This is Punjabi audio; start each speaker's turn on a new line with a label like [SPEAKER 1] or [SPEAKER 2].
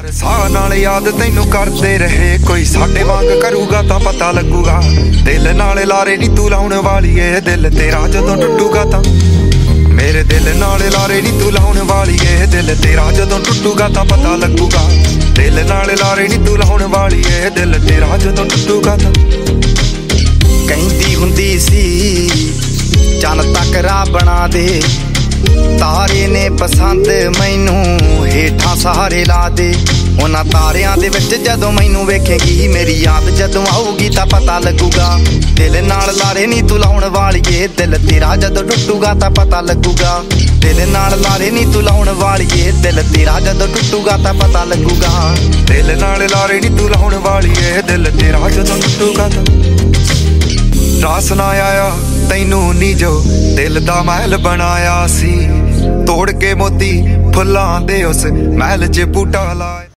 [SPEAKER 1] ਹਰ ਸਾਹ ਨਾਲ ਯਾਦ ਤੈਨੂੰ ਕਰਦੇ ਰਹੇ। ਕੋਈ ਸਾਡੇ ਵਾਂਗ ਕਰੂਗਾ ਤਾਂ ਪਤਾ ਲੱਗੂਗਾ। ਦਿਲ ਨਾਲ ਲਾਰੇ ਨਹੀਂ ਤੂੰ ਲਾਉਣ ਵਾਲੀ ਏ। ਦਿਲ ਤੇਰਾ ਜਦੋਂ ਟੁੱਟੂਗਾ ਤਾਂ। ਮੇਰੇ ਦਿਲ ਨਾਲ ਲਾਰੇ ਨਹੀਂ ਤੂੰ ਲਾਉਣ ਵਾਲੀ ਏ। ਦਿਲ ਤੇਰਾ ਜਦੋਂ ਟੁੱਟੂਗਾ ਤਾਂ ਪਤਾ ਲੱਗੂਗਾ। ਦਿਲ ਨਾਲ ਲਾਰੇ ਨਹੀਂ ਤੂੰ ਲਾਉਣ ਵਾਲੀ ਏ। ਦਿਲ ਤੇਰਾ ਜਦੋਂ ਟੁੱਟੂਗਾ ਤਾਂ।
[SPEAKER 2] ਕਹਿੰਦੀ ਹੁੰਦੀ ਸੀ ਚੰਨ ਤੱਕ ਰਾਹ ਬਣਾ ਦੇ। ਤਾਰੇ ਨੇ ਪਸੰਦ ਮੈਨੂੰ ਹੇਠਾਂ ਸਹਾਰੇ ਲਾ ਦੇ। ਉਹਨਾਂ ਤਾਰਿਆਂ ਦੇ ਵਿੱਚ ਜਦੋਂ ਮੈਨੂੰ ਵੇਖੇਗੀ, ਮੇਰੀ ਯਾਦ ਜਦੋਂ ਆਊਗੀ ਤਾਂ ਪਤਾ ਲੱਗੂਗਾ। ਦਿਲ ਨਾਲ ਲਾਰੇ ਨਹੀਂ ਤੂੰ ਲਾਉਣ ਵਾਲੀਏ, ਦਿਲ ਤੇਰਾ ਜਦੋਂ ਟੁੱਟੂਗਾ ਤਾਂ ਪਤਾ ਲੱਗੂਗਾ। ਦਿਲ ਨਾਲ ਲਾਰੇ ਨਹੀਂ ਤੂੰ ਲਾਉਣ ਵਾਲੀਏ, ਦਿਲ ਤੇਰਾ ਜਦੋਂ ਟੁੱਟੂਗਾ ਤਾਂ ਪਤਾ ਲੱਗੂਗਾ।
[SPEAKER 1] ਦਿਲ ਨਾਲ ਲਾਰੇ ਨਹੀਂ ਤੂੰ ਲਾਉਣ ਵਾਲੀ ਦਿਲ ਤੇਰਾ ਜਦੋਂ ਟੁੱਟੂਗਾ ਤਾਂ। ਰਾਸ ਨਾ ਆਇਆ, ਤੈਨੂੰ ਨੀ ਜੋ ਦਿਲ ਦਾ ਮਹਿਲ ਬਣਾਇਆ ਸੀ। ਤੋੜ ਕੇ ਮੋਤੀ ਫੁੱਲਾਂ ਦੇ ਉਸ ਮਹਿਲ 'ਚ ਬੂਟਾ ਲਾਇਆ।